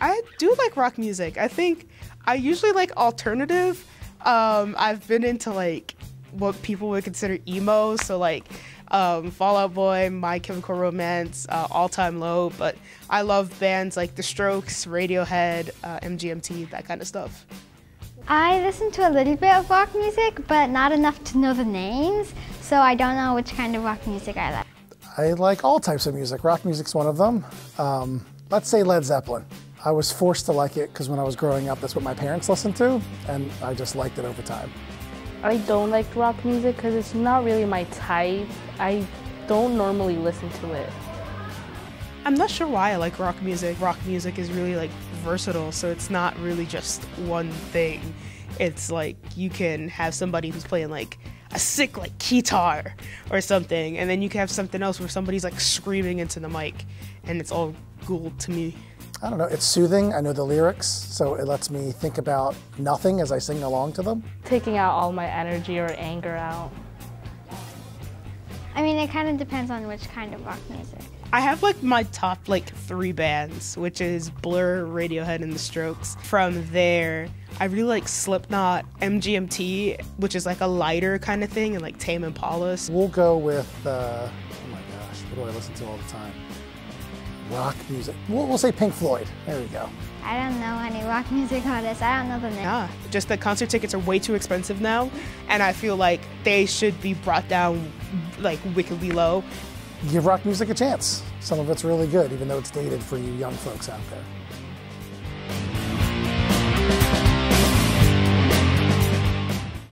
I do like rock music. I think I usually like alternative. Um, I've been into like what people would consider emo, so like um, Fall Out Boy, My Chemical Romance, uh, All Time Low. But I love bands like The Strokes, Radiohead, uh, MGMT, that kind of stuff. I listen to a little bit of rock music, but not enough to know the names, so I don't know which kind of rock music I like. I like all types of music. Rock music's one of them. Um, let's say Led Zeppelin. I was forced to like it because when I was growing up, that's what my parents listened to, and I just liked it over time. I don't like rock music because it's not really my type. I don't normally listen to it. I'm not sure why I like rock music. Rock music is really like versatile, so it's not really just one thing. It's like you can have somebody who's playing like a sick like guitar or something, and then you can have something else where somebody's like screaming into the mic, and it's all cool to me. I don't know, it's soothing. I know the lyrics, so it lets me think about nothing as I sing along to them. Taking out all my energy or anger out. I mean, it kind of depends on which kind of rock music. I have like my top like three bands, which is Blur, Radiohead, and The Strokes. From there, I really like Slipknot, MGMT, which is like a lighter kind of thing, and like Tame Impala. We'll go with, uh, oh my gosh, what do I listen to all the time? Rock music. We'll, we'll, say Pink Floyd. There we go. I don't know any rock music artists. I don't know the name. Yeah, just the concert tickets are way too expensive now, and I feel like they should be brought down like wickedly low. Give rock music a chance. Some of it's really good, even though it's dated for you young folks out there.